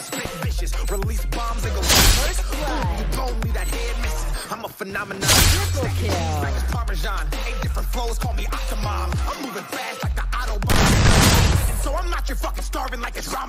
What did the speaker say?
to spit vicious. Release bombs and go first. blood. You gon' leave that head missing. I'm a phenomenon. Triple kill. Like it's Parmesan. Eight different flows, call me Octomom. I'm moving fast like the Autobahn. So I'm not your fucking starving like it's Ramadan.